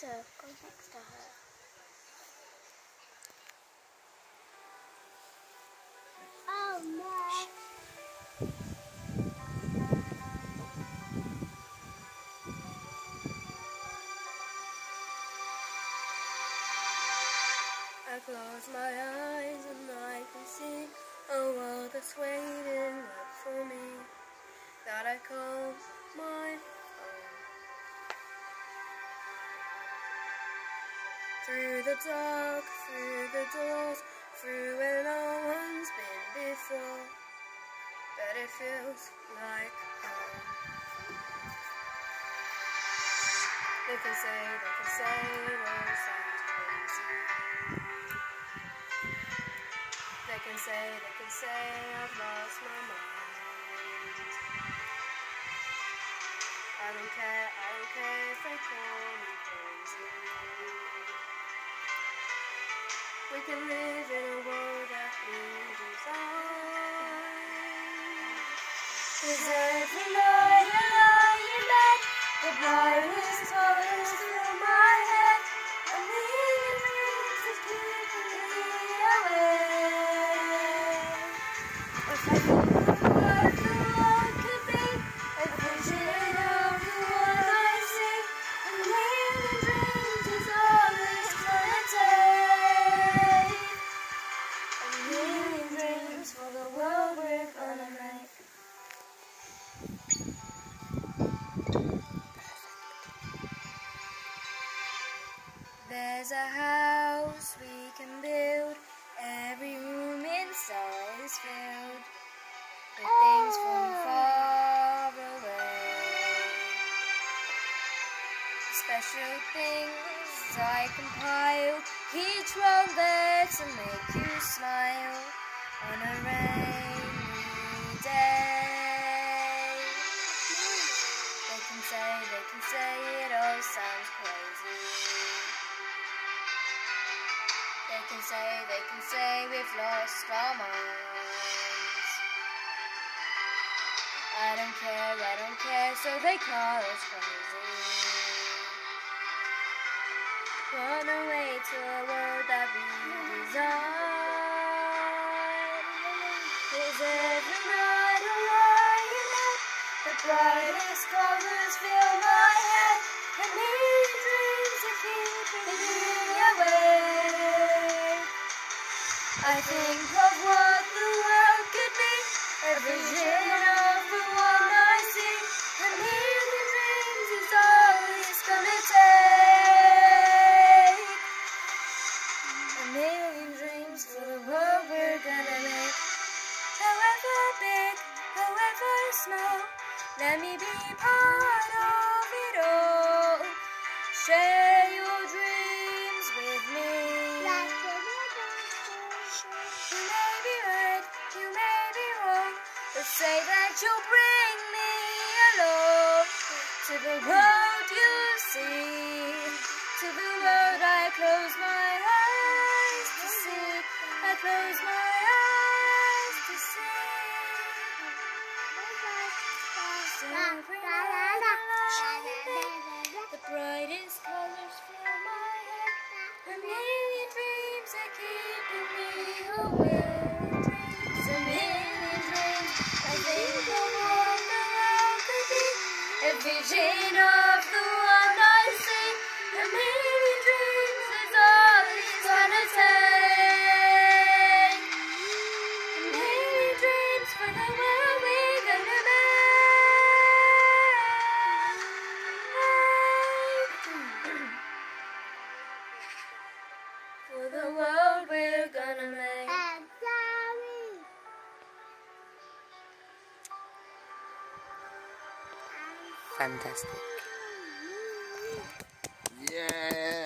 closer. Go next to her. Oh no. I close my eyes and I can see a world that's waiting up for me that I call Through the dark, through the doors, through where no one's been before, but it feels like home. They can say, they can say all sounds crazy. They can say, they can say I've lost my mind. I don't care, I don't care if they call me crazy. We can live in a world that we design. Cause every night I lie in bed, the brightest colors fill my head. A million dreams that keep me awake. Special things I compile, each one there to make you smile on a rainy day. They can say, they can say it all sounds crazy. They can say, they can say we've lost our minds. I don't care, I don't care, so they call us crazy. Run away to a world that we design. Cause every night I lie in the brightest colors fill my head. A million dreams are keeping me awake. I think of what the world could be, a vision let me be part of it all. Share your dreams with me. You may be right, you may be wrong, but say that you'll bring me along to the world you see, to the world I close my eyes brightest colors fill my head. A million dreams are keeping me awake. A million dreams. I think of what the world could be. A vision For the world we're gonna make. Fantastic. Yeah.